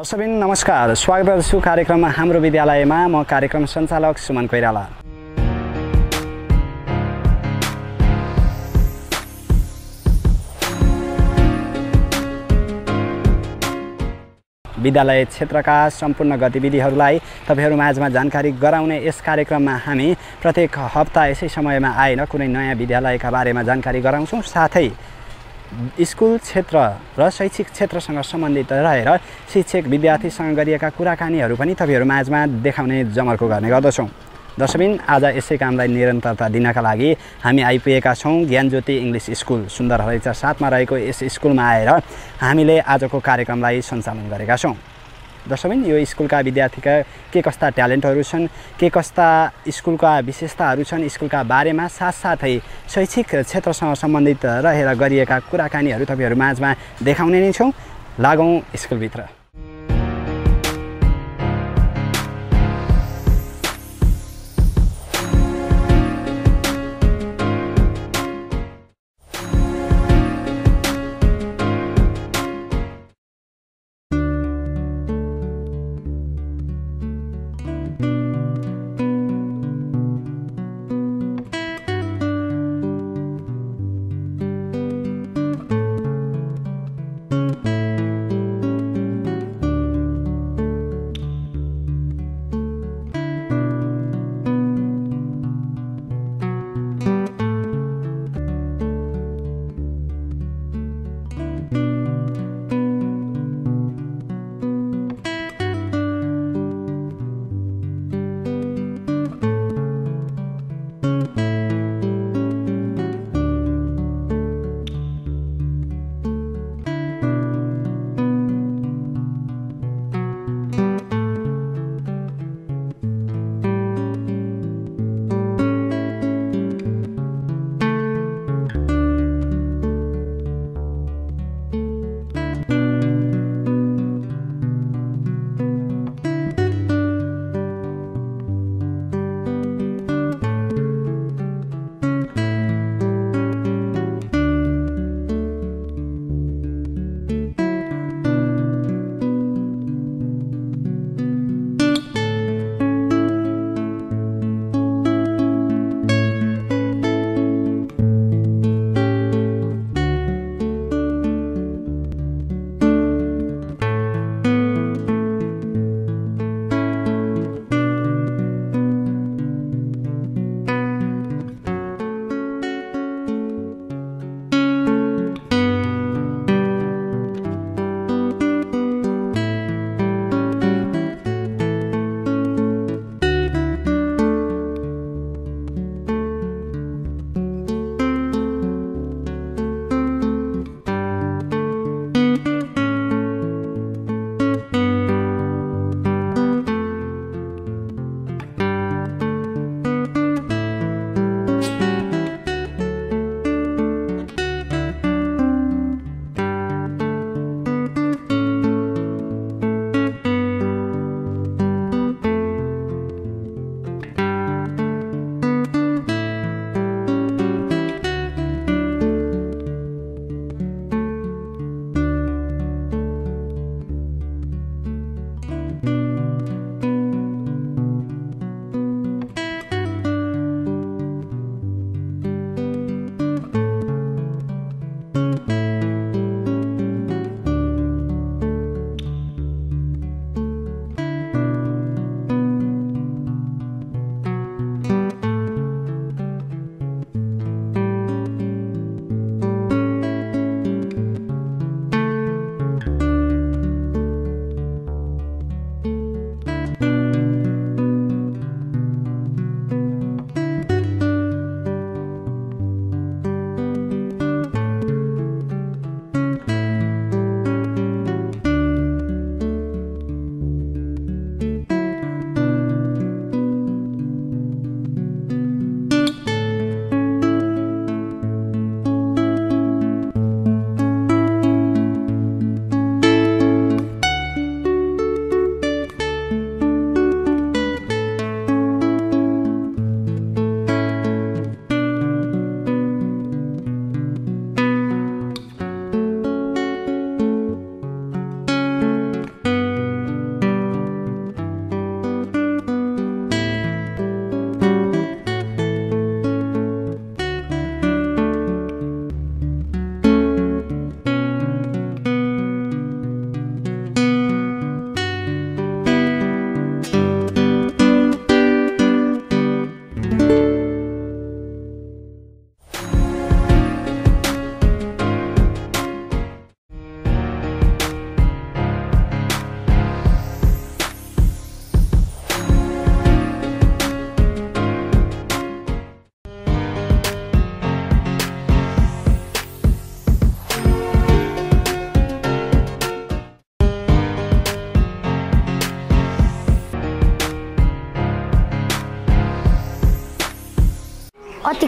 दर्शकबिन नमस्कार। स्वागत गर्छु कार्यक्रममा हाम्रो विद्यालयमा। म कार्यक्रम सञ्चालक सुमन कोइराला। विद्यालय क्षेत्रका सम्पूर्ण गतिविधिहरूलाई तपाईँहरू माझमा जानकारी गराउने यस कार्यक्रममा हामी प्रत्येक हप्ता यसै समयमा आएर कुनै नयाँ विद्यालयका बारेमा जानकारी गराउँछौँ। साथै स्कुल क्षेत्र र शैक्षिक क्षेत्रसँग सम्बन्धित रहेर शिक्षक विद्यार्थीसँग गरिएका कुराकानीहरू पनि तपाईँहरू माझमा देखाउने जमर्को गर्ने गर्दछौँ। दर्शकबिन आज यसै कामलाई निरन्तरता दिनका लागि हामी आइपुगेका छौँ ज्ञानज्योति इङ्ग्लिस स्कुल सुन्दर हरेछ साथमा रहेको यस स्कुलमा आएर हामीले आजको कार्यक्रमलाई सञ्चालन गरेका छौँ। दर्शकबिन यो स्कुलका विद्यार्थीका के कस्ता ट्यालेन्टहरू छन् के कस्ता स्कुलका विशेषताहरू छन् स्कुलका बारेमा साथसाथै शैक्षिक क्षेत्रसँग सम्बन्धित रहेर गरिएका कुराकानीहरू तपाईँहरू माझमा देखाउने नै छौँ। लागौँ स्कुलभित्र।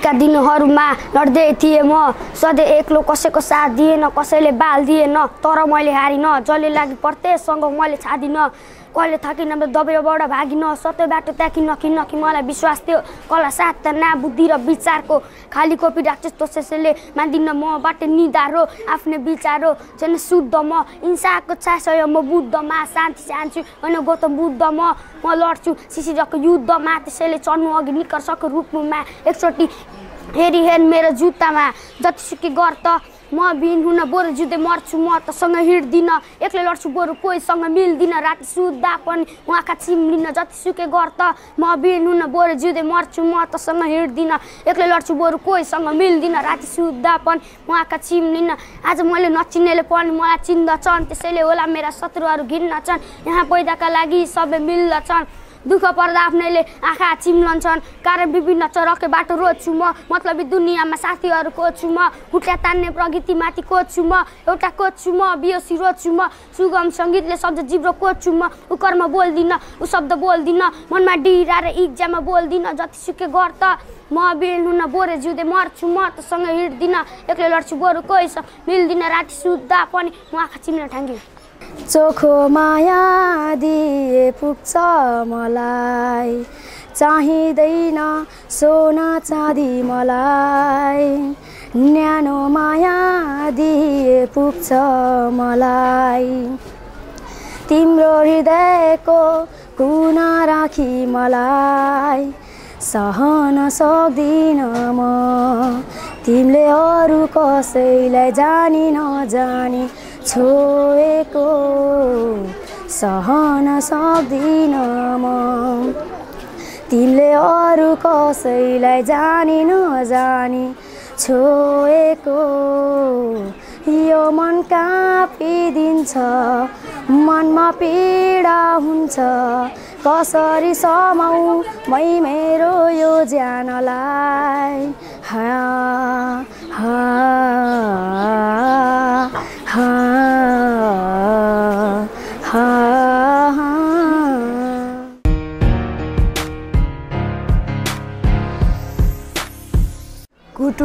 अतिका दिनहरूमा लड्दै थिएँ म। सधैँ एक्लो कसैको साथ दिएन कसैले बाल दिएन तर मैले हारिनँ। जसले लागि प्रत्येकसँग मैले छादिनँ कहिले थाकिन दबाईबाट भागिन सत्य बाटो त्याकिन किनकि मलाई विश्वास थियो कला साथ ना बुद्धि र विचारको खाली कपी राक्षस त्यसैले मान्दिनँ। मबाट निधारो आफ्नै विचारो छैन शुद्ध म। हिंसाको चासय म बुद्धमा शान्ति चाहन्छु होइन गौतम बुद्ध म म लड्छु। सिसिरको युद्धमा त्यसैले चढ्नु अघि निकर्षको रूपमा। एकचोटि हेरी हेर मेरो जुत्तामा जतिसुकै गर त म बिन हुन बरु जुधे मर्छु म तसँग हिँड्दिनँ। एक्लै लड्छु बरु कोहीसँग मिल्दिनँ। राति सुत्दा पनि आँखा चिम्लिन जतिसुकै गर त। म बिन हुन बरु जुधे मर्छु म तसँग हिँड्दिनँ। एक्लै लड्छु बरु कोहीसँग मिल्दिनँ। राति सुत्दा पनि आँखा चिम्लिन। आज मैले नचिन्नेले पनि मलाई चिन्दछन्। त्यसैले होला मेरा शत्रुहरू घिन्नछन्। यहाँ पैदाका लागि सबै मिल्दछन्। दुःख पर्दा आफ्नैले आँखा चिम्लन्छन्। कारण विभिन्न चरके बाटो रोज्छु म। मतलब दुनियाँमा साथीहरू खोज्छु म। खुट्टा तान्ने प्रगतिमाथि खोज्छु म। एउटा खोज्छु म बियोसी रोज्छु म। सुगम सङ्गीतले शब्द जिब्रो खोज्छु म। ऊ कर्म बोल्दिनँ ऊ शब्द बोल्दिनँ। मनमा डिरा र इक्जामा बोल्दिनँ। जतिसुकै गर त म बिल हुन बोरे जिउँदै मर्छु म। तसँग हिँड्दिनँ एक्लै लड्छु बरु कोहीसँग मिल्दिनँ राति सुत्दा पनि म आँखा चिम्न ठाङ्ग्यो चोखो माया दिए पुग्छ मलाई। चाहिँदैन सोना चाँदी मलाई। न्यानो माया दिए पुग्छ मलाई। तिम्रो हृदयको कुना राखी मलाई? सहन सक्दिनँ म। तिमीले अरू कसैलाई जानी नजानी छोएको सहन सक्दिनँ म। तिमीले अरू कसैलाई जानी नजानी छोएको यो मन काँपिदिन्छ। मनमा पीडा हुन्छ कसरी समाउ मै मेरो यो ज्यानलाई? हा हा कुटु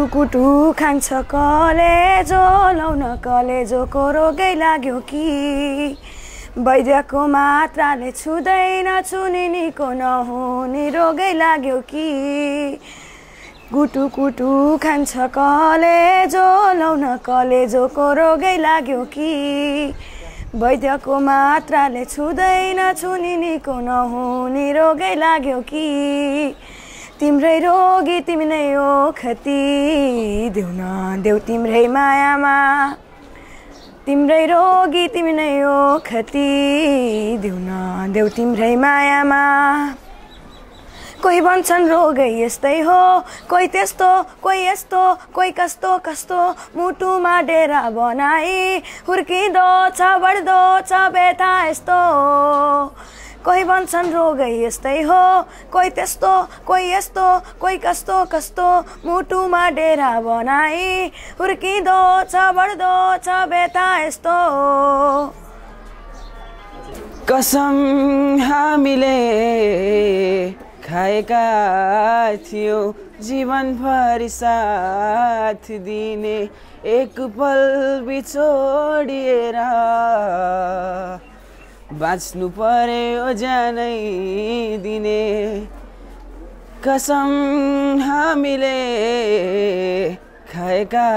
कुटु खान्छ कलेजो लाउन कलेजोको रोगै लाग्यो कि? वैद्यको मात्राले छुँदैन चुनिनीको नहुने रोगै लाग्यो कि? कुटु कुटु खान्छ कलेजो लाउन कलेजोको रोगै लाग्यो कि? वैद्यको मात्राले छुँदैन चुनिनीको नहुने रोगै लाग्यो कि? तिम्रै रोगी तिमी नै हो खती देउ न देउ तिम्रै मायामा। तिम्रै रोगी तिमी नै हो खती देउ न देउ तिम्रै मायामा। कोही भन्छन् रोगै यस्तै हो। कोही त्यस्तो कोही यस्तो कोही कस्तो कस्तो। मुटुमा डेरा बनाई हुर्किँदो छ बढ्दो छ बेथा यस्तो कोही भन्छन् रोगै यस्तै हो। कोही त्यस्तो कोही यस्तो कोही कस्तो कस्तो। मुटुमा डेरा बनाई हुर्किँदो छ बढ्दो छ बेथा यस्तो कसम हामीले खाएका थियौँ जीवनभरि साथ दिने। एक पल बिछोडिएर बाँच्नु पर्यो जानै दिने। कसम हामीले खाएका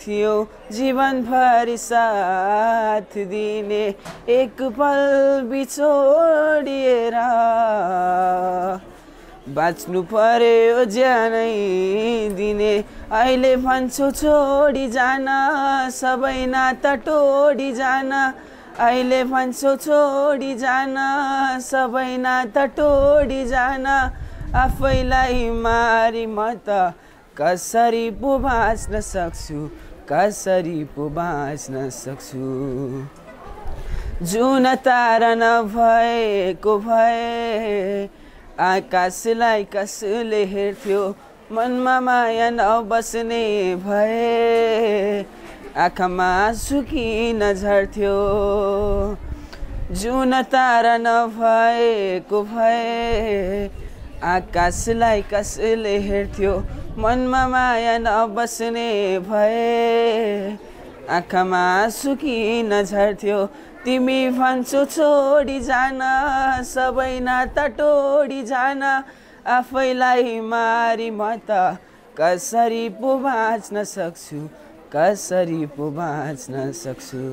थियौँ जीवनभरि साथ दिने। एक पल बिछोडिएर बाँच्नु पर्यो ज्यानै दिने। अहिले भन्छौ छोडी जान। सबै नाता टोडी जान। अहिले भन्छौ छोडी जान। सबै नाता टोडी जान। आफैलाई मारी म त कसरी पो बाँच्न सक्छु? कसरी पो बाँच्न सक्छु? जुन तारा नभएको भए आकाशलाई कसले हेर्थ्यो? मनमा माया नबस्ने भए आँखामा आँसु किन झर्थ्यो? जुन तारा नभएको भए आकाशलाई कसले हेर्थ्यो? मनमा माया नबस्ने भए। आँखामा आँसु किन झर्थ्यो? तिमी भन्छौ छोडी जान सबै नाता टोडी जान। आफैलाई मारी म त कसरी पो बाँच्न सक्छु? कसरी पो बाँच्न सक्छु?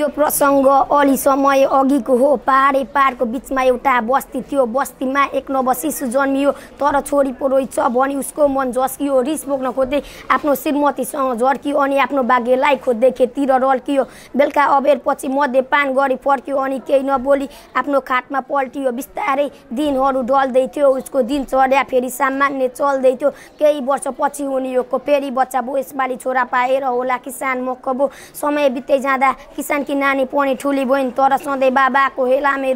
यो प्रसङ्ग अलि समय अघिको हो। पाहाडे पाहाडको बिचमा एउटा बस्ती थियो। बस्तीमा एक नव शिशु जन्मियो। तर छोरी पो रहेछ भनी उसको मन झस्कियो। रिस बोक्न खोज्दै आफ्नो श्रीमतीसँग झर्कियो अनि आफ्नो भाग्यलाई खोज्दै खेततिर रल्कियो। बेलुका अबेरपछि मध्यपान गरी फर्कियो अनि केही नबोली आफ्नो खाटमा पल्टियो। बिस्तारै दिनहरू ढल्दै थियो। उसको दिन चढ्या फेरि सामान्य चल्दै थियो। केही वर्षपछि उनीहरूको फेरि बच्चा बो यसपालि छोरा पाएर होला। किसान मक्कबो समय बित्दै जाँदा किसान कि नानी पनि ठुली बहिनी तर सधैँ बाबाको हेलामे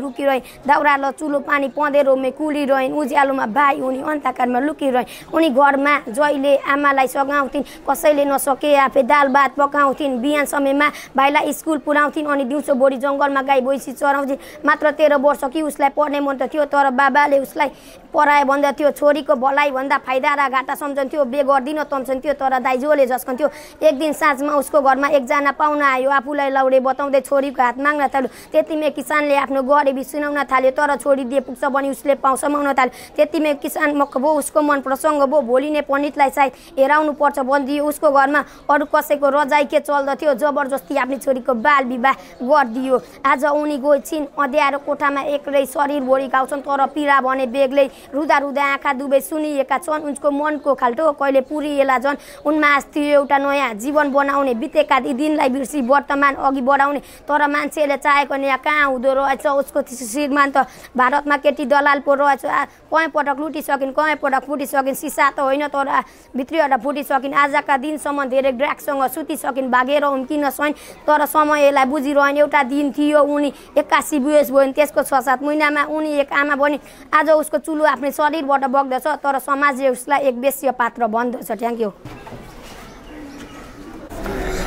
दाउरा ल चुलो पानी पँधेरोमे कुलिरहन् उज्यालोमा भाइ उनी अन्धकारमा लुकिरहे उनी घरमा जहिले आमालाई सघाउँथिन् कसैले नसके आफै दाल भात पकाउँथिन् बिहान समयमा भाइलाई स्कुल पुऱ्याउँथिन् अनि दिउँसो भोलि जङ्गलमा गाई भैँसी चराउँथिन् मात्र तेह्र वर्ष कि उसलाई पढ्ने मन त थियो तर बाबाले उसलाई पढाए भन्दथ्यो छोरीको भलाइ भन्दा फाइदा र घाटा सम्झन्थ्यो बे गर्दिन तम्सन्थ्यो तर दाइजोले झस्कन्थ्यो एक दिन साँझमा उसको घरमा एकजना पाहुना आयो आफूलाई लाउडे बताउँदै छोरीको हात माग्न थाल्यो। त्यतिमै किसानले आफ्नो गरिबी सुनाउन थाल्यो तर छोरी दिए पुग्छ भने उसले पाउँ समाउन थाल्यो। त्यतिमै किसान भयो उसको मन प्रसङ्ग भयो भोलि नै पण्डितलाई सायद हेराउनु पर्छ भनिदियो उसको घरमा अरू कसैको रजाइ के चल्दथ्यो? जबरजस्ती आफ्नो छोरीको बाल विवाह गरिदियो। आज उनी गइछिन् अँध्यारो कोठामा एक्लै शरीरभरि गाउँछन् तर पीडा भने बेग्लै रुँदा रुँदा आँखा दुवै सुनिएका छन्। उनको मनको खाल्टो कहिले पुरिएला झन्। उनमा थियो एउटा नयाँ जीवन बनाउने बितेका दिनलाई बिर्सी वर्तमान अघि बढाउने तर मान्छेले चाहेको नि कहाँ हुँदो रहेछ उसको श्रीमान त भारतमा केटी दलाल पो रहेछ। कहीँ पटक लुटिसकिन् कहीँ पटक फुटिसकिन् सिसा त होइन तर भित्रीबाट फुटिसकिन्। आजका दिनसम्म धेरै ड्रागसँग सुतिसकिन् भागेर उम्किन सकिन् तर समयलाई बुझिरहन् एउटा दिन थियो। उनी एक्कासी बुयस भयो त्यसको छ सात महिनामा उनी एक आमा बनि आज उसको चुलो आफ्नो शरीरबाट बग्दछ तर समाजले उसलाई एक बेस्य पात्र भन्दछ थ्याङ्क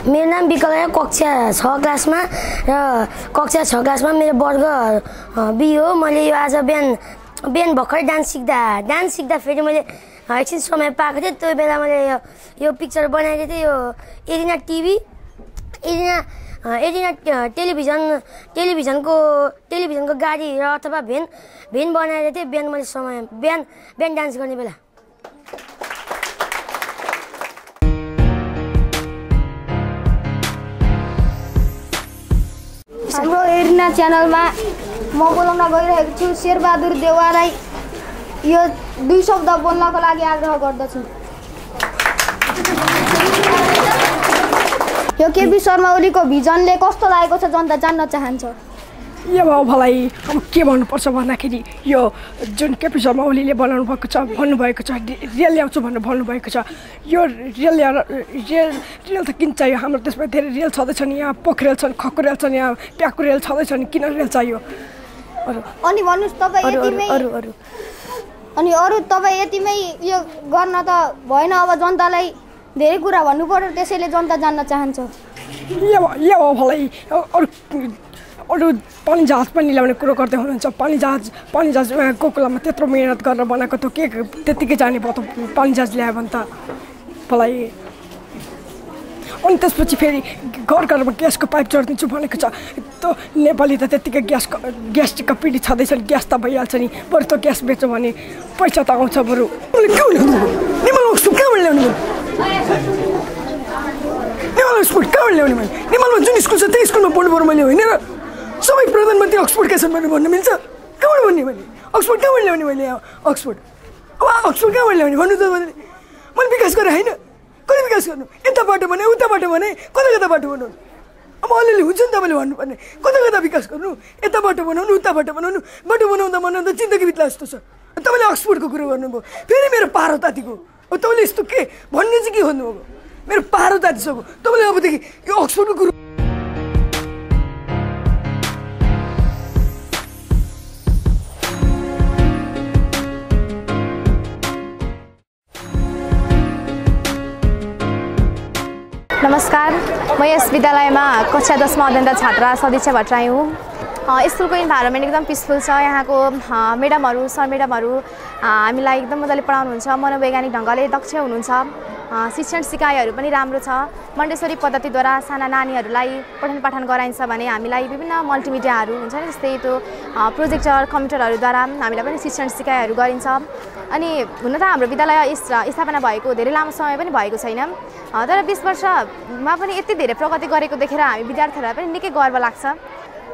मेरो नाम विकल कक्षा छ क्लासमा र कक्षा छ क्लासमा मेरो वर्ग बी हो। मैले यो आज बिहान बिहान भर्खरै डान्स सिक्दा। डान्स सिक्दाखेरि मैले एकछिन समय पाएको थिएँ त्यो बेला मैले यो यो पिक्चर बनाएको थिएँ यो Arena TV. Arena Arena television टेलिभिजनको टेलिभिजनको गाडी र अथवा भेन भेन बनाएर थिएँ बिहान मैले समय बिहान बिहान डान्स गर्ने बेला। हाम्रो एरिना च्यानलमा म बोलाउन गइरहेको छु शेरबहादुर देवालाई यो दुई शब्द बोल्नको लागि आग्रह गर्दछु यो केपी शर्मा ओलीको भिजनले कस्तो लागेको छ जनता जान्न चाहन्छ यो मलाई अब के भन्नुपर्छ भन्दाखेरि यो जुन केपी शर्मा ओलीले बनाउनु भएको छ भन्नुभएको छ रेल ल्याउँछु भनेर भन्नुभएको छ यो रेल ल्याएर रेल रेल त किन चाहियो हाम्रो देशमा धेरै रेल छँदैछन् यहाँ पोखरेल छन् खको रेल छन् यहाँ प्याकु रेल छँदैछन् किन रेल चाहियो? अरू। अनि भन्नुहोस् तपाईँ अरू अरू यतिमै अरू अरू। अनि अरू तपाईँ यतिमै यो गर्न त भएन अब जनतालाई धेरै कुरा भन्नु पर्यो त्यसैले जनता जान्न चाहन्छ। यो यो हो मलाई अरू अरू पानी जहाज पनि ल्याउने कुरो गर्दै हुनुहुन्छ। पानी जहाज पानी जहाज त्यत्रो मिहिनेत गरेर बनाएको त के त्यत्तिकै जाने भयो त पानी जहाज ल्यायो भने त। मलाई अनि त्यसपछि फेरि घर घरमा ग्यासको पाइप जोडिदिन्छु भनेको छ। त्यो नेपाली त त्यत्तिकै ग्यासको ग्यास्ट्रिकको पिडी छँदैछन् ग्यास त भइहाल्छ नि। बरु त ग्यास बेच्यो भने पैसा त आउँछ बरु। कहाँबाट ल्याउने कहाँबाट ल्याउने मैले नेपालमा जुन स्कुल छ त्यही स्कुलमा पढ्नु पऱ्यो मैले होइन सबै प्रधानमन्त्री अक्सफोर्डका भनेर भन्नु मिल्छ। कहाँबाट भन्ने मैले अक्सफोर्ड कहाँबाट ल्याउने मैले? अक्सफोर्ड। अब अक्सफोर्ड कहाँबाट ल्याउने? भन्नु त मैले विकास गरेँ होइन? कति विकास गर्नु? यता बाटो भने उता बाटो भने कता कता बाटो बनाउनु? अब अलिअलि हुन्छ नि तपाईँले भन्नुपर्ने। कता कता विकास गर्नु? यता बाटो बनाउनु उता बाटो बनाउनु? बाटो बनाउँदा बनाउँदा जिन्दगी बित्ला जस्तो छ। तपाईँले अक्सफोर्डको कुरो गर्नुभयो। फेरि मेरो पारो तातीको। तपाईँले यस्तो के? भन्ने चाहिँ के भन्नुभएको मेरो पारो तातिसक्यो। तपाईँले अबदेखि यो अक्सफोर्डको कुरो नमस्कार म यस विद्यालयमा कक्षा दसमा अध्ययनरत छात्रा सदीक्षा भट्टराई हुँ। स्कुलको इन्भाइरोमेन्ट एकदम पिसफुल छ। यहाँको म्याडमहरू सर म्याडमहरू हामीलाई एकदम मजाले पढाउनुहुन्छ। मनोवैज्ञानिक ढङ्गले दक्ष हुनुहुन्छ। शिक्षण सिकाइहरू पनि राम्रो छ। मण्डेश्वरी पद्धतिद्वारा साना नानीहरूलाई पठन पाठन गराइन्छ भने हामीलाई विभिन्न मल्टिमिडियाहरू हुन्छ नि जस्तै त्यो प्रोजेक्टर कम्प्युटरहरूद्वारा हामीलाई पनि शिक्षण सिकाइहरू गरिन्छ। अनि हुन त हाम्रो विद्यालय स्थापना भएको धेरै लामो समय पनि भएको छैन। तर बिस वर्षमा पनि यति धेरै प्रगति गरेको देखेर हामी विद्यार्थीहरूलाई पनि निकै गर्व लाग्छ।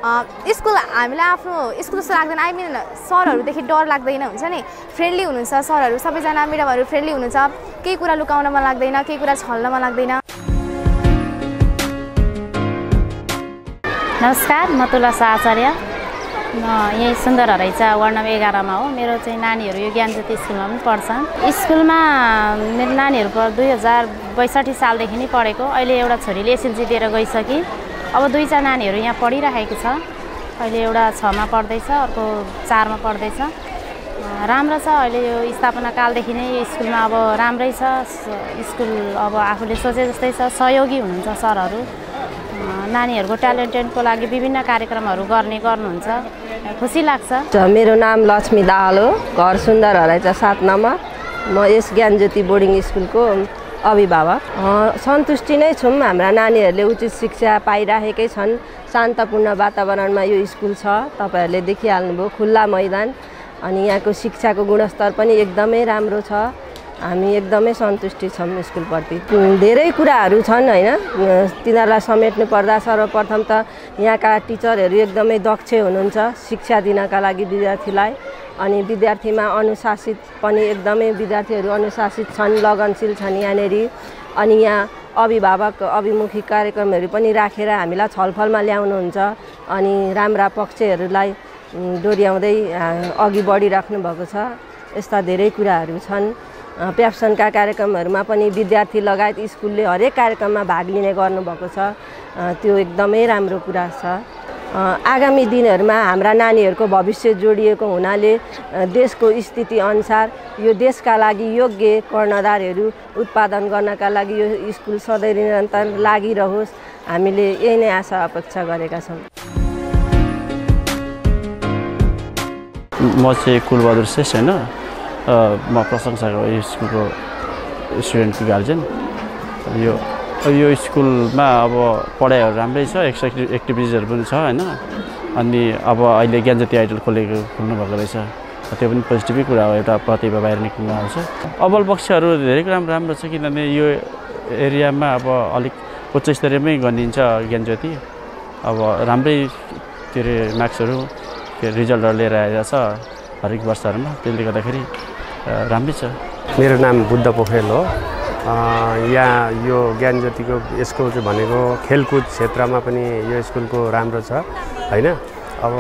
स्कुल हामीलाई आफ्नो स्कुल जस्तो लाग्दैन। आई मिन सरहरूदेखि डर लाग्दैन हुन्छ नि? फ्रेन्डली हुनुहुन्छ सरहरू सबैजना म्याडमहरू फ्रेन्डली हुनुहुन्छ। केही कुरा लुकाउन मन लाग्दैन केही कुरा छल्न मन लाग्दैन। नमस्कार म तुलसा आचार्य। म यहीँ सुन्दर हरैचा वार्ड नम्बर एघारमा हो। मेरो चाहिँ नानीहरू यो ज्ञानज्योति स्कुलमा पनि पढ्छन्। स्कुलमा मेरो नानीहरू दुई हजार बैसठी सालदेखि नै पढेको। अहिले एउटा छोरीले एसएलजी दिएर गइसकी। अब दुई चार नानीहरू यहाँ पढिरहेको छ। अहिले एउटा छमा पढ्दैछ अर्को चारमा पढ्दैछ। राम्रो छ अहिले यो स्थापना कालदेखि नै यो स्कुलमा अब राम्रै छ। स्कुल अब आफूले सोचे जस्तै छ सहयोगी हुनुहुन्छ सरहरू। नानीहरूको ट्यालेन्टेडको लागि विभिन्न कार्यक्रमहरू गर्ने गर्नुहुन्छ। खुसी लाग्छ। मेरो नाम लक्ष्मी दाहाल हो। घर सुन्दर हराइचा सात नम्बर म यस ज्ञानज्योति बोर्डिङ स्कुलको अभिभावक। सन्तुष्टि नै छौँ। हाम्रा नानीहरूले उचित शिक्षा पाइराखेकै छन्। शान्तपूर्ण वातावरणमा यो स्कुल छ। तपाईँहरूले देखिहाल्नुभयो खुल्ला मैदान। अनि यहाँको शिक्षाको गुणस्तर पनि एकदमै राम्रो छ। हामी एकदमै सन्तुष्टि छौँ स्कुलप्रति। धेरै कुराहरू छन् होइन? तिनीहरूलाई समेट्नु पर्दा सर्वप्रथम त यहाँका टिचरहरू एकदमै दक्ष हुनुहुन्छ शिक्षा दिनका लागि विद्यार्थीलाई। अनि विद्यार्थीमा अनुशासित पनि एकदमै विद्यार्थीहरू अनुशासित छन् लगनशील छन् यहाँनिर। अनि यहाँ अभिभावक अभिमुखी कार्यक्रमहरू पनि राखेर हामीलाई छलफलमा ल्याउनुहुन्छ। अनि राम्रा पक्षहरूलाई डोर्याउँदै अघि बढिराख्नु भएको छ। यस्ता धेरै कुराहरू छन्। प्याप्सनका कार्यक्रमहरूमा पनि विद्यार्थी लगायत स्कुलले हरेक कार्यक्रममा भाग लिने गर्नुभएको छ। त्यो एकदमै राम्रो कुरा छ। आगामी दिनहरूमा हाम्रा नानीहरूको भविष्य जोडिएको हुनाले देशको स्थिति अनुसार यो देशका लागि योग्य कर्णधारहरू उत्पादन गर्नका लागि यो स्कुल सधैँ निरन्तर लागिरहोस्। हामीले यही नै आशा अपेक्षा गरेका छौँ। म चाहिँ कुलबहादुर श्रेष्ठ होइन। म प्रशंसाको यो स्कुलको स्टुडेन्टको गार्जेन यो यो स्कुलमा अब पढाइहरू राम्रै छ एक्स्ट्रा एक्टिभिटिजहरू पनि छ होइन? अनि अब अहिले ज्ञानज्योति आइडल खोलेको खोल्नु भएको रहेछ। त्यो पनि पोजिटिभै कुरा हो एउटा प्रतिभा बाहिर निक्लिन आउँछ। अब्बल पक्षहरू धेरै राम्रो राम्रो छ किनभने यो एरियामा अब अलिक उच्च स्तरीयमै गनिन्छ ज्ञानज्योति अब राम्रै के अरे मार्क्सहरू के रिजल्टहरू लिएर आइरहेछ। हरेक वर्षहरूमा त्यसले गर्दाखेरि राम्रै छ। मेरो नाम बुद्ध पोखरेल हो। यहाँ यो ज्ञान ज्योतिको यसको चाहिँ भनेको खेलकुद क्षेत्रमा पनि यो स्कुलको राम्रो छ होइन? अब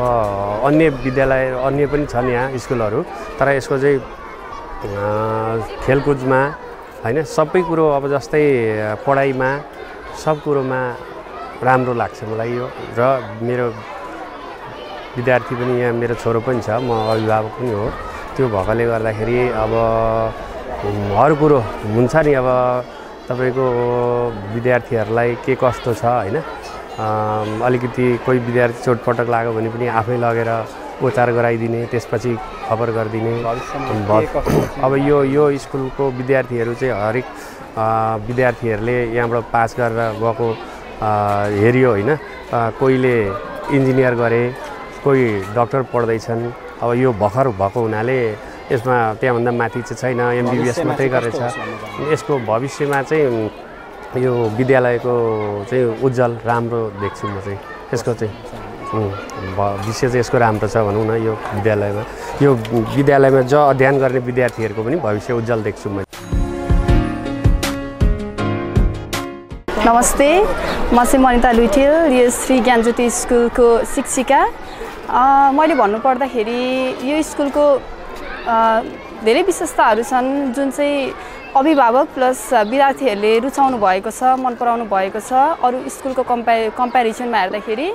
अन्य विद्यालय अन्य पनि छन् यहाँ स्कुलहरू तर यसको चाहिँ खेलकुदमा होइन? सबै कुरो अब जस्तै पढाइमा सब कुरोमा राम्रो लाग्छ मलाई यो र मेरो विद्यार्थी पनि यहाँ मेरो छोरो पनि छ म अभिभावक पनि हो। त्यो भएकोले गर्दाखेरि अब हर कुरो हुन्छ नि अब तपाईँको विद्यार्थीहरूलाई के कस्तो छ होइन? अलिकति कोही विद्यार्थी चोटपटक लाग्यो भने पनि आफै लगेर उपचार गराइदिने त्यसपछि खबर गरिदिने। अब यो यो स्कुलको विद्यार्थीहरू चाहिँ हरेक विद्यार्थीहरूले यहाँबाट पास गरेर गएको हेऱ्यो होइन? कोहीले इन्जिनियर गरे कोही डक्टर पढ्दैछन्। अब यो भर्खर भएको हुनाले यसमा त्यहाँभन्दा माथि चाहिँ छैन एमबिबिएस मात्रै गरेछ। यसको भविष्यमा चाहिँ यो विद्यालयको चाहिँ उज्जवल राम्रो देख्छु म चाहिँ। यसको चाहिँ उम्, भविष्य चाहिँ यसको राम्रो छ भनौँ न यो विद्यालयमा। यो विद्यालयमा जो अध्ययन गर्ने विद्यार्थीहरूको पनि भविष्य उज्जवल देख्छु म। नमस्ते म चाहिँ मनिता लुइटेल यो श्री ज्ञानज्योति स्कुलको शिक्षिका। मैले भन्नुपर्दाखेरि यो स्कुलको धेरै विशेषताहरू छन् जुन चाहिँ अभिभावक प्लस विद्यार्थीहरूले रुचाउनु भएको छ मन पराउनु भएको छ अरू स्कुलको कम्पे कम्पेरिजनमा हेर्दाखेरि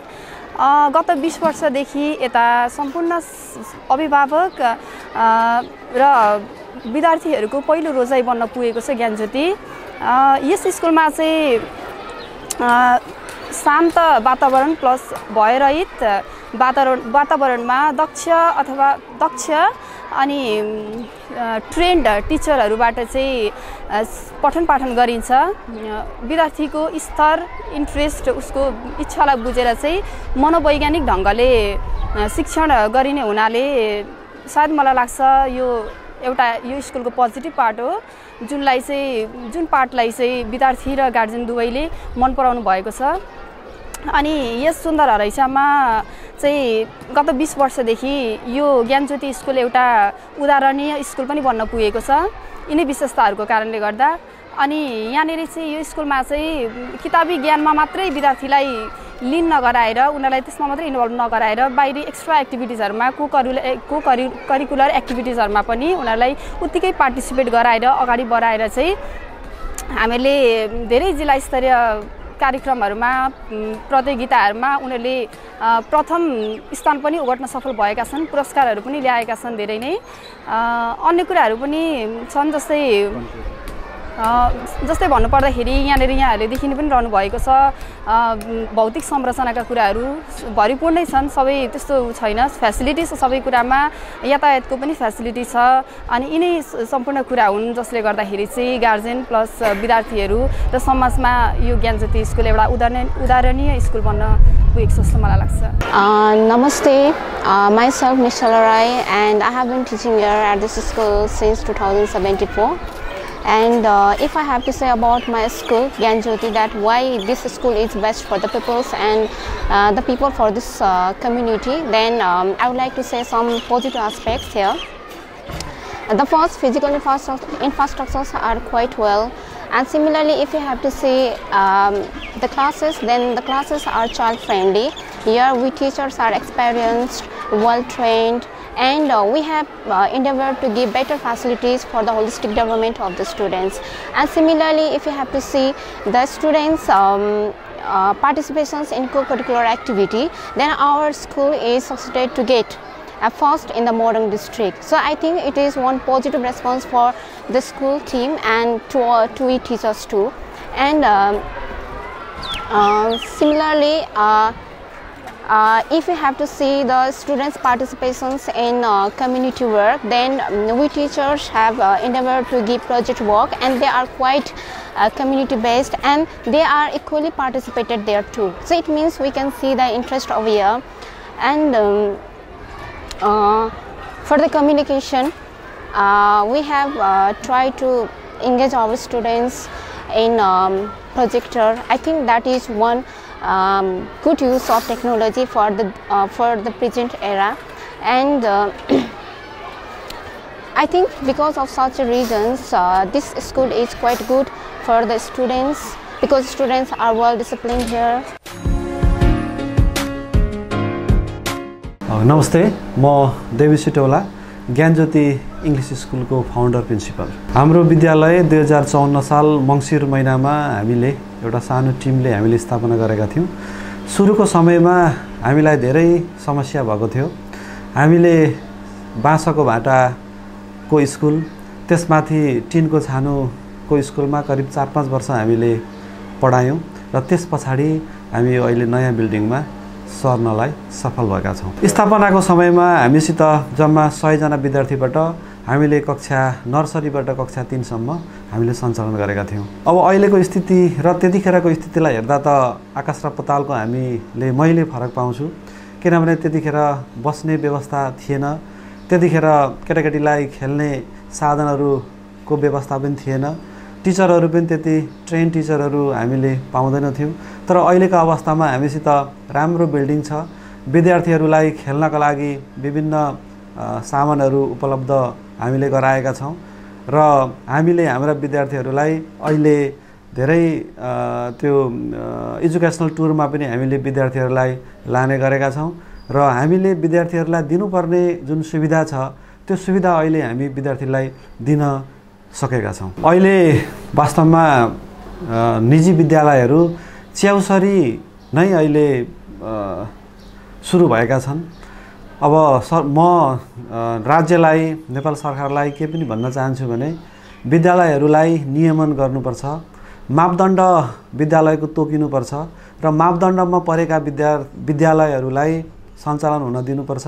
गत बिस वर्षदेखि यता सम्पूर्ण अभिभावक र विद्यार्थीहरूको पहिलो रोजाइ बन्न पुगेको छ ज्ञानज्योति। यस स्कुलमा चाहिँ शान्त वातावरण प्लस भयरहित वातावरण वातावरणमा दक्ष अथवा दक्ष अनि ट्रेन्ड टिचरहरूबाट चाहिँ पठन पाठन गरिन्छ। विद्यार्थीको स्तर इन्ट्रेस्ट उसको इच्छालाई बुझेर चाहिँ मनोवैज्ञानिक ढङ्गले शिक्षण गरिने हुनाले सायद मलाई लाग्छ यो एउटा यो स्कुलको पोजिटिभ पार्ट हो। जुनलाई चाहिँ जुन पार्टलाई चाहिँ विद्यार्थी र गार्जेन दुवैले मन पराउनु भएको छ। अनि यस सुन्दर हरैसामा चाहिँ गत बिस वर्षदेखि यो ज्ञानज्योति स्कुल एउटा उदाहरणीय स्कुल पनि बन्न पुगेको छ। यिनै विशेषताहरूको कारणले गर्दा। अनि यहाँनिर चाहिँ यो स्कुलमा चाहिँ किताबी ज्ञानमा मात्रै विद्यार्थीलाई लिन नगराएर उनीहरूलाई त्यसमा मात्रै इन्भल्भ नगराएर बाहिरी एक्स्ट्रा एक्टिभिटिजहरूमा को करिकुलर को करि करिकुलर एक्टिभिटिजहरूमा पनि उनीहरूलाई उत्तिकै पार्टिसिपेट गराएर अगाडि बढाएर चाहिँ हामीले धेरै जिल्ला स्तरीय कार्यक्रमहरूमा प्रतियोगिताहरूमा उनीहरूले प्रथम स्थान पनि ओगट्न सफल भएका छन् पुरस्कारहरू पनि ल्याएका छन् धेरै नै। अन्य कुराहरू पनि छन् जस्तै जस्तै भन्नुपर्दाखेरि यहाँनिर यहाँहरूले देखिनु पनि रहनु भएको छ भौतिक संरचनाका कुराहरू भरिपूर्णै छन् सबै त्यस्तो छैन। फेसिलिटी छ सबै कुरामा यातायातको पनि फेसिलिटी छ। अनि यिनै सम्पूर्ण कुरा हुन् जसले गर्दाखेरि चाहिँ गार्जेन प्लस विद्यार्थीहरू र समाजमा यो ज्ञानज्योति स्कुल एउटा उदाहरण उदाहरणीय स्कुल बन्न पुगेको जस्तो मलाई लाग्छ। Uh, namaste, uh, myself Nishala Rai and I have been teaching here at this school since 2074 and uh, if I have to say about my school Gyanjoti that why this school is best for the peoples and uh, the people for this uh, community then um, I would like to say some positive aspects here. The first physical infrastructures are quite well and similarly if you have to see um, the classes then the classes are child friendly here we teachers are experienced well trained and uh, we have uh, endeavored to give better facilities for the holistic development of the students and similarly if you have to see the students um, uh, participations in co-curricular activity then our school is succeeded to get a first in the modern district. So I think it is one positive response for the school team and to, uh, to we teachers too. And um, uh, similarly, uh, if you have to see the students' participations in uh, community work, then um, we teachers have uh, endeavored to give project work, and they are quite uh, community based, and they are equally participated there too. So it means we can see the interest over here, and um, uh, for the communication, uh, we have tried to engage our students in um, projector. I think that is one um, good use of technology for the uh, for the present era, and uh, I think because of such reasons, uh, this school is quite good for the students because students are well disciplined here. नमस्ते म Devi Sitaula Gyanjyoti English स्कुलको founder principal हाम्रो विद्यालय दुई हजार चौन्न साल मङ्सिर महिनामा हामीले एउटा सानो टिमले हामीले स्थापना गरेका थियौँ। सुरुको समयमा हामीलाई धेरै समस्या भएको थियो। हामीले बाँसको भाटाको स्कुल त्यसमाथि टिनको छानुको स्कुलमा करिब चार पाँच वर्ष हामीले पढायौँ र त्यस पछाडि हामी अहिले नयाँ बिल्डिङमा सर्नलाई सफल भएका छौँ। स्थापनाको समयमा हामीसित जम्मा सयजना विद्यार्थीबाट हामीले कक्षा नर्सरीबाट कक्षा तिनसम्म हामीले सञ्चालन गरेका थियौँ। अब अहिलेको स्थिति र त्यतिखेरको स्थितिलाई हेर्दा त आकाश र पतालको हामीले मैले फरक पाउँछु। किनभने त्यतिखेर बस्ने व्यवस्था थिएन। त्यतिखेर केटाकेटीलाई खेल्ने साधनहरूको व्यवस्था पनि थिएन। टिचरहरू पनि त्यति ट्रेन टिचरहरू हामीले पाउँदैनथ्यौँ। तर अहिलेको अवस्थामा हामीसित राम्रो बिल्डिङ छ। विद्यार्थीहरूलाई खेल्नका लागि विभिन्न सामानहरू उपलब्ध हामीले गराएका छौँ। र हामीले हाम्रा विद्यार्थीहरूलाई अहिले धेरै त्यो एजुकेसनल टुरमा पनि हामीले विद्यार्थीहरूलाई लाने गरेका छौँ। र हामीले विद्यार्थीहरूलाई दिनुपर्ने जुन सुविधा छ त्यो सुविधा अहिले हामी विद्यार्थीलाई दिन सकेका छौँ। अहिले वास्तवमा निजी विद्यालयहरू च्याउसरी नै अहिले सुरु भएका छन्। अब सर म राज्यलाई नेपाल सरकारलाई के पनि भन्न चाहन्छु भने विद्यालयहरूलाई नियमन गर्नुपर्छ मापदण्ड विद्यालयको तोकिनुपर्छ र मापदण्डमा परेका विद्या विद्यालयहरूलाई सञ्चालन हुन दिनुपर्छ।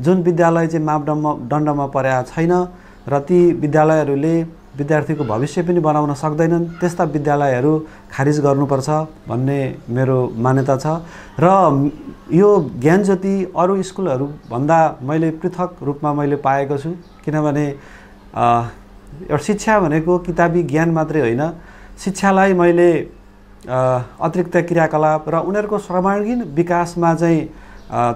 जुन विद्यालय चाहिँ मापदण्डमा दण्डमा परेका छैन र ती विद्यालयहरूले विद्यार्थीको भविष्य पनि बनाउन सक्दैनन्। त्यस्ता विद्यालयहरू खारिज गर्नुपर्छ भन्ने मेरो मान्यता छ। र यो ज्ञान ज्योति अरू स्कुलहरूभन्दा मैले पृथक रूपमा मैले पाएको छु। किनभने एउटा शिक्षा भनेको किताबी ज्ञान मात्रै होइन। शिक्षालाई मैले अतिरिक्त क्रियाकलाप र उनीहरूको सर्वाङ्गीण विकासमा चाहिँ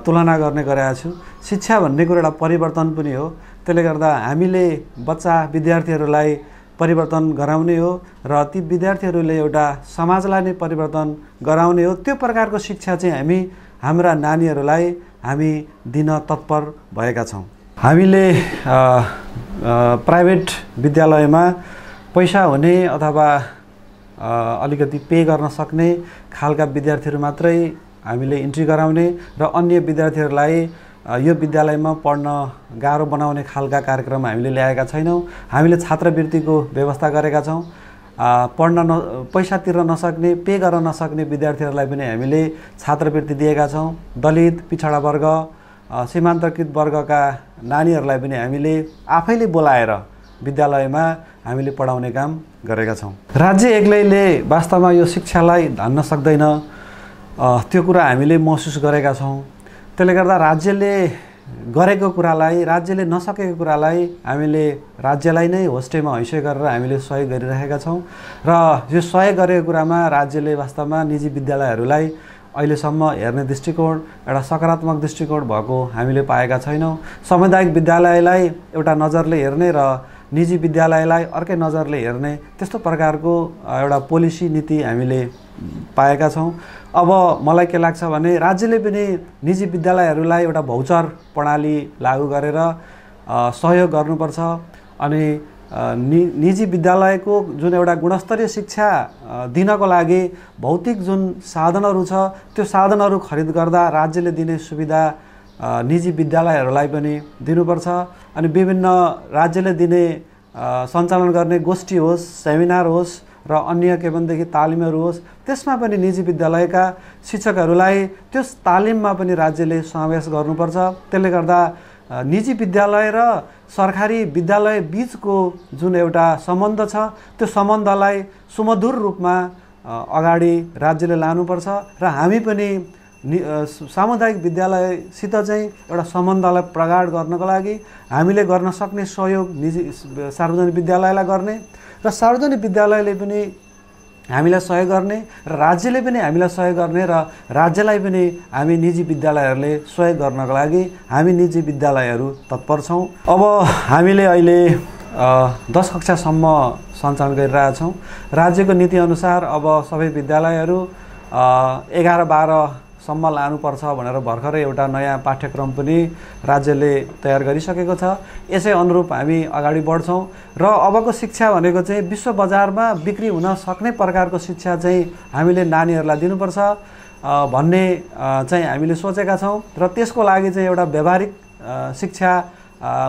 तुलना गर्ने गरेका छु। शिक्षा भन्ने कुरो एउटा परिवर्तन पनि हो। त्यसले गर्दा हामीले बच्चा विद्यार्थीहरूलाई परिवर्तन गराउने हो र ती विद्यार्थीहरूले एउटा समाजलाई नै परिवर्तन गराउने हो। त्यो प्रकारको शिक्षा चाहिँ हामी हाम्रा नानीहरूलाई हामी दिन तत्पर भएका छौँ। हामीले प्राइभेट विद्यालयमा पैसा हुने अथवा अलिकति पे गर्न सक्ने खालका विद्यार्थीहरू मात्रै हामीले इन्ट्री गराउने र अन्य विद्यार्थीहरूलाई यो विद्यालयमा पढ्न गाह्रो बनाउने खालका कार्यक्रम हामीले ल्याएका छैनौँ। हामीले छात्रवृत्तिको व्यवस्था गरेका छौँ। पढ्न न पैसा तिर्न नसक्ने पे गर्न नसक्ने विद्यार्थीहरूलाई पनि हामीले छात्रवृत्ति दिएका छौँ। दलित पिछडा वर्ग सीमान्तकृत वर्गका नानीहरूलाई पनि हामीले आफैले बोलाएर विद्यालयमा हामीले पढाउने काम गरेका छौँ। राज्य एक्लैले वास्तवमा यो शिक्षालाई धान्न सक्दैन। त्यो कुरा हामीले महसुस गरेका छौँ। त्यसले गर्दा राज्यले गरेको कुरालाई राज्यले नसकेको कुरालाई हामीले राज्यलाई नै होस्टेमा हैसै गरेर हामीले सहयोग गरिरहेका छौँ। र यो सहयोग गरेको कुरामा राज्यले वास्तवमा निजी विद्यालयहरूलाई अहिलेसम्म हेर्ने दृष्टिकोण एउटा सकारात्मक दृष्टिकोण भएको हामीले पाएका छैनौँ। सामुदायिक विद्यालयलाई एउटा नजरले हेर्ने र निजी विद्यालयलाई अर्कै नजरले हेर्ने त्यस्तो प्रकारको एउटा पोलिसी नीति हामीले पाएका छौँ। अब मलाई के लाग्छ भने राज्यले पनि निजी विद्यालयहरूलाई एउटा भौचर प्रणाली लागू गरेर सहयोग गर्नुपर्छ अनि नि निजी विद्यालयको जुन एउटा गुणस्तरीय शिक्षा दिनको लागि भौतिक जुन साधनहरू छ त्यो साधनहरू खरिद गर्दा राज्यले दिने सुविधा निजी विद्यालयहरूलाई पनि दिनुपर्छ अनि विभिन्न राज्यले दिने सञ्चालन गर्ने गोष्ठी होस् सेमिनार होस् र अन्य के भनेदेखि तालिमहरू होस् त्यसमा पनि निजी विद्यालयका शिक्षकहरूलाई त्यस तालिममा पनि राज्यले समावेश गर्नुपर्छ। त्यसले गर्दा निजी विद्यालय र सरकारी विद्यालय बिचको जुन एउटा सम्बन्ध छ त्यो सम्बन्धलाई सुमधुर रूपमा अगाडि राज्यले लानुपर्छ र हामी पनि सामुदायिक विद्यालयसित चाहिँ एउटा सम्बन्धलाई प्रगाड गर्नको लागि हामीले गर्न सक्ने सहयोग निजी सार्वजनिक विद्यालयलाई गर्ने र सार्वजनिक विद्यालयले पनि हामीलाई सहयोग गर्ने र राज्यले पनि हामीलाई सहयोग गर्ने र राज्यलाई पनि हामी निजी विद्यालयहरूले सहयोग गर्नको लागि हामी निजी विद्यालयहरू तत्पर छौँ। अब हामीले अहिले दस कक्षासम्म सञ्चालन गरिरहेछौँ राज्यको नीतिअनुसार अब सबै विद्यालयहरू एघार बाह्र सम्म लानुपर्छ भनेर भर्खरै एउटा नयाँ पाठ्यक्रम पनि राज्यले तयार गरिसकेको छ। यसै अनुरूप हामी अगाडि बढ्छौँ र अबको शिक्षा भनेको चाहिँ विश्व बजारमा बिक्री हुन सक्ने प्रकारको शिक्षा चाहिँ हामीले नानीहरूलाई दिनुपर्छ भन्ने चाहिँ हामीले सोचेका छौँ र त्यसको लागि चाहिँ एउटा व्यावहारिक शिक्षा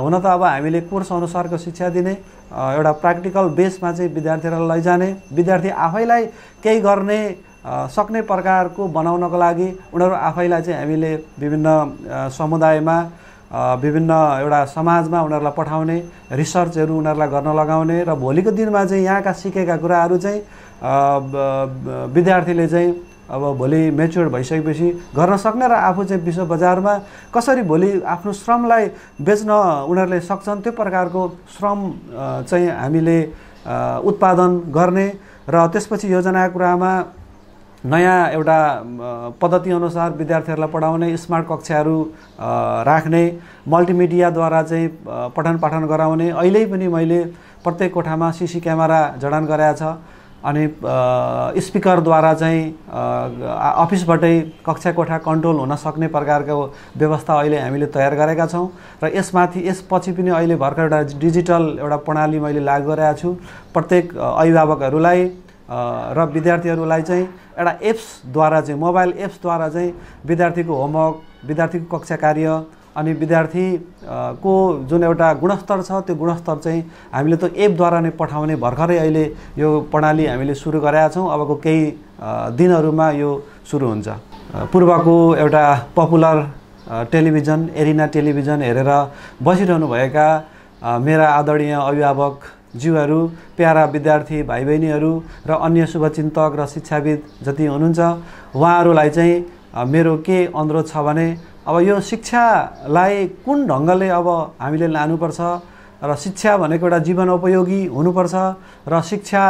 हुन त अब हामीले कोर्स अनुसारको शिक्षा दिने एउटा प्र्याक्टिकल बेसमा चाहिँ विद्यार्थीहरूलाई लैजाने विद्यार्थी आफैलाई केही गर्ने सक्ने प्रकारको बनाउनको लागि उनीहरू आफैलाई चाहिँ हामीले विभिन्न समुदायमा विभिन्न एउटा समाजमा उनीहरूलाई पठाउने रिसर्चहरू उनीहरूलाई गर्न लगाउने र भोलिको दिनमा चाहिँ यहाँका सिकेका कुराहरू चाहिँ विद्यार्थीले चाहिँ अब भोलि मेच्योर भइसकेपछि गर्न सक्ने र आफू चाहिँ विश्व बजारमा कसरी भोलि आफ्नो श्रमलाई बेच्न उनीहरूले सक्छन् त्यो प्रकारको श्रम चाहिँ हामीले उत्पादन गर्ने र त्यसपछि योजनाको कुरामा नयाँ एउटा पद्धतिअनुसार विद्यार्थीहरूलाई पढाउने स्मार्ट कक्षाहरू राख्ने मल्टिमिडियाद्वारा चाहिँ पठन पाठन गराउने अहिले पनि मैले प्रत्येक कोठामा सिसी क्यामेरा जडान गराएको छ। अनि स्पिकरद्वारा चाहिँ अफिसबाटै कक्षा कोठा कन्ट्रोल हुन सक्ने प्रकारको व्यवस्था अहिले हामीले तयार गरेका छौँ। र यसमाथि यसपछि पनि अहिले भर्खर एउटा डिजिटल एउटा प्रणाली मैले लागू गरेको छु। प्रत्येक अभिभावकहरूलाई र विद्यार्थीहरूलाई चाहिँ एउटा एप्सद्वारा चाहिँ मोबाइल एप्सद्वारा चाहिँ विद्यार्थीको होमवर्क विद्यार्थीको कक्षा कार्य अनि विद्यार्थी को जुन एउटा गुणस्तर छ त्यो गुणस्तर चाहिँ हामीले त एपद्वारा नै पठाउने भर्खरै अहिले यो प्रणाली हामीले सुरु गरेका छौँ। अबको केही दिनहरूमा यो सुरु हुन्छ। पूर्वको एउटा पपुलर टेलिभिजन एरिना टेलिभिजन हेरेर बसिरहनुभएका मेरा आदरणीय अभिभावक ज्यूहरू प्यारा विद्यार्थी भाइ बहिनीहरू र अन्य शुभचिन्तक र शिक्षाविद जति हुनुहुन्छ उहाँहरूलाई चाहिँ मेरो के अनुरोध छ भने अब यो शिक्षालाई कुन ढङ्गले अब हामीले लानुपर्छ र शिक्षा भनेको एउटा जीवन उपयोगी हुनुपर्छ र शिक्षा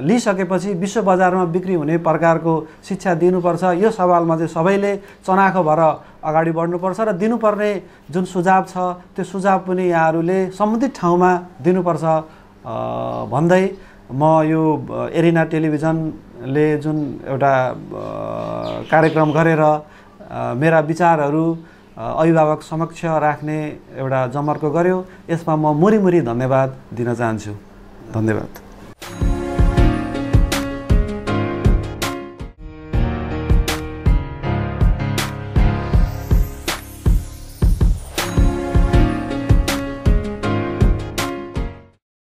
लिइसकेपछि विश्व बजारमा बिक्री हुने प्रकारको शिक्षा दिनुपर्छ यो सवालमा चाहिँ सबैले चनाखो भएर अगाडि बढ्नुपर्छ र दिनुपर्ने जुन सुझाव छ त्यो सुझाव पनि यहाँहरूले सम्बन्धित ठाउँमा दिनुपर्छ। भन्दै म यो एरिना टेलिभिजनले जुन एउटा कार्यक्रम गरेर मेरा विचारहरू अभिभावक समक्ष राख्ने एउटा जमर्को गर्यो। यसमा म मुरी मुरी धन्यवाद दिन चाहन्छु। धन्यवाद।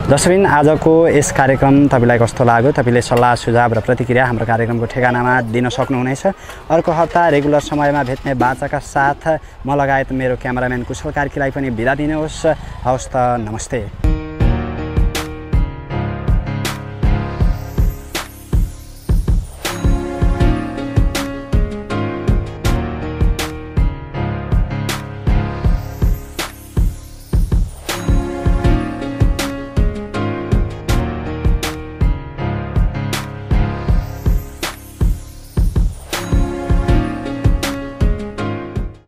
जसबिन आजको यस कार्यक्रम तपाईँलाई कस्तो लाग्यो? तपाईँले सल्लाह सुझाव र प्रतिक्रिया हाम्रो कार्यक्रमको ठेगानामा दिन सक्नुहुनेछ। अर्को हप्ता रेगुलर समयमा भेट्ने बाचाका साथ म लगायत मेरो क्यामराम्यान कुशल कार्कीलाई पनि बिदा दिनुहोस्। हवस् त नमस्ते।